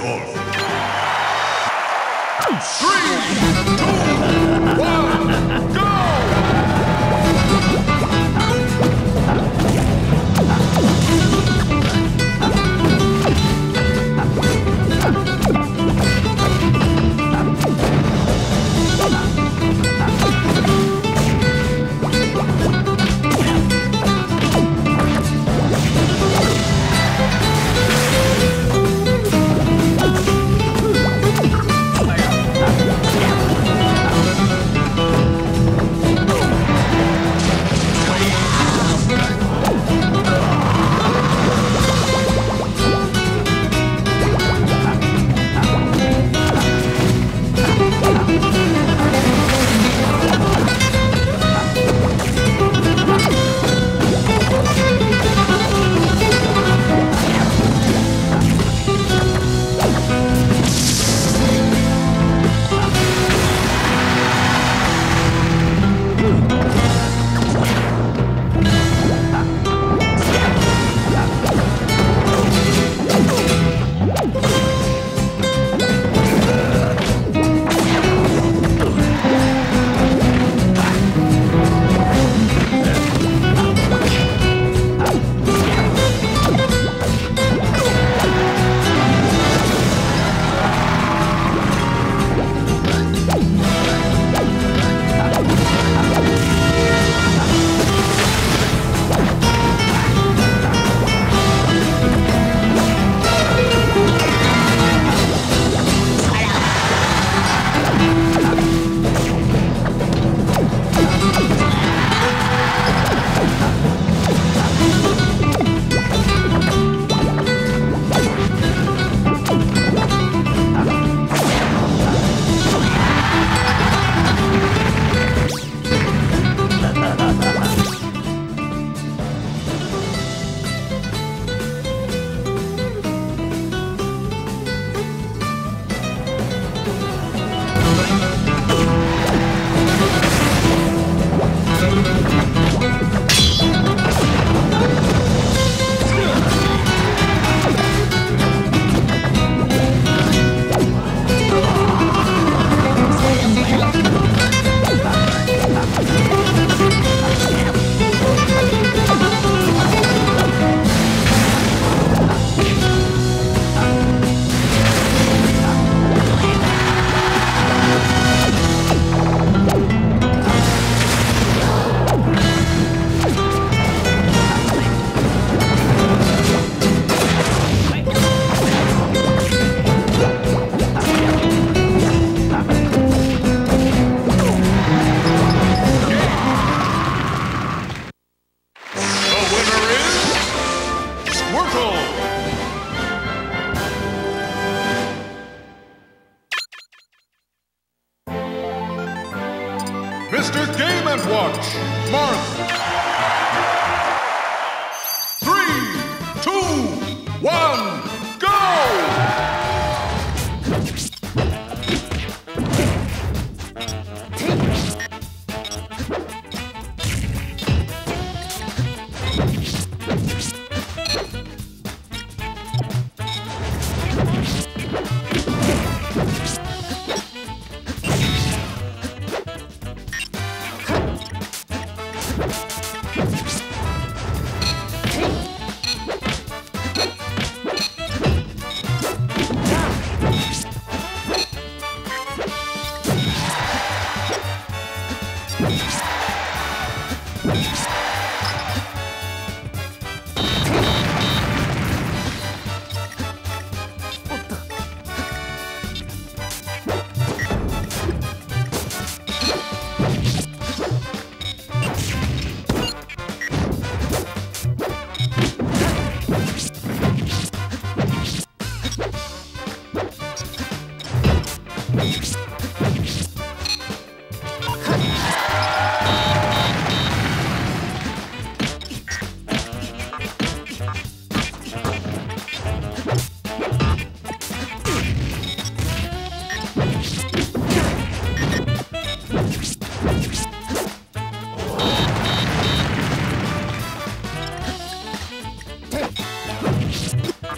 Ganondorf. Three, Watch, Marth.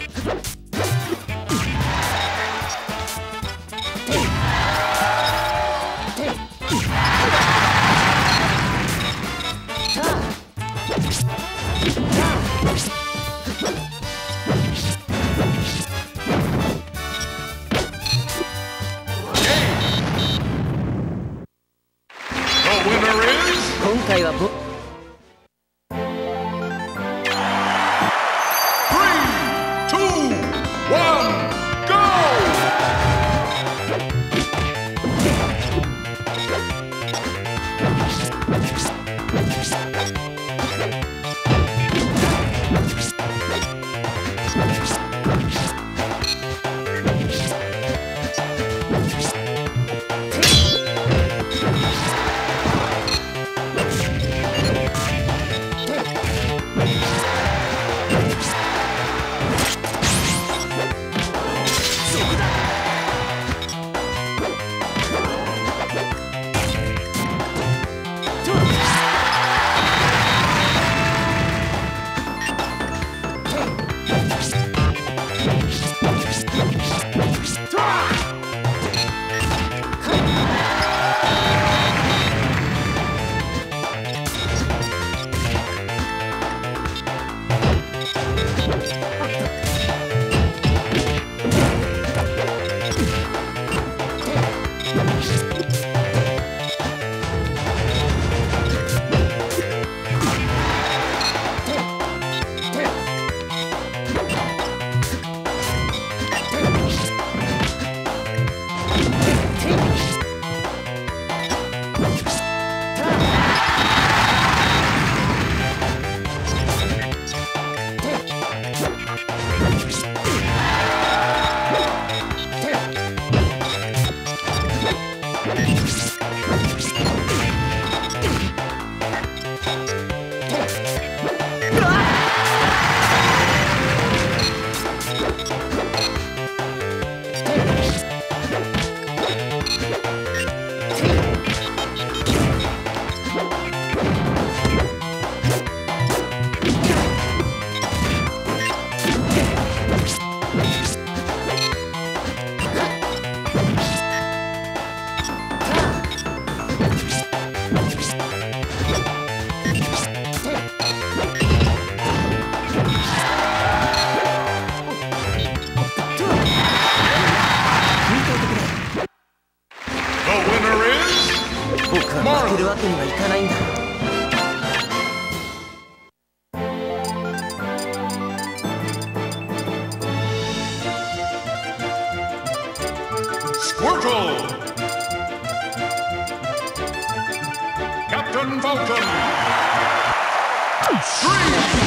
Ah! けるわけにはいかないんだ Squirtle! Captain Falcon! Three,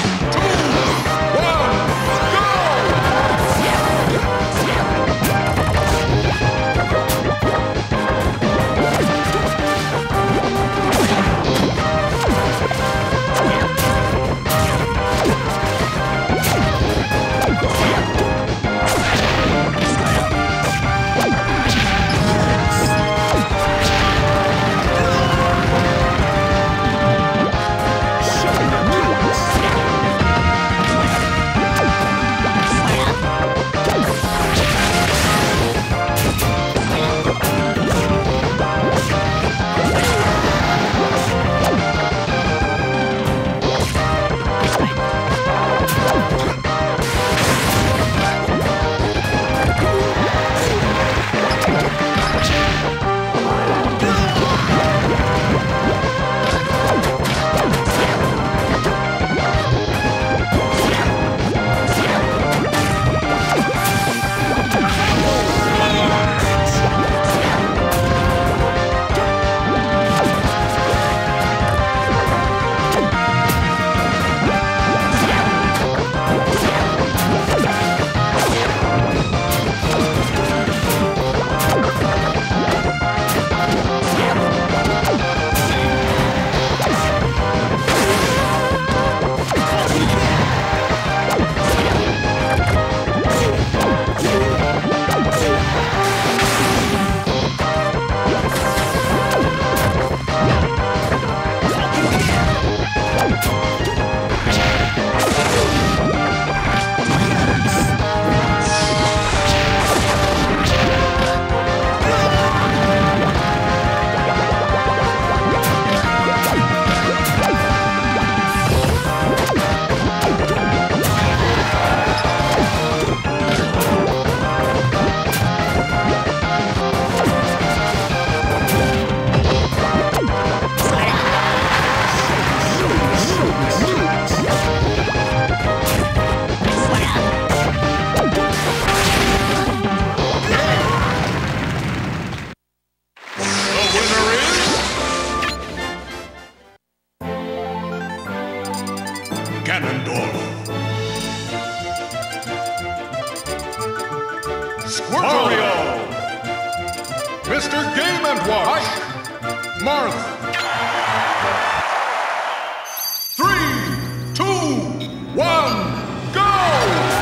Mr. Game and Watch. Marth. Three, two, one, go!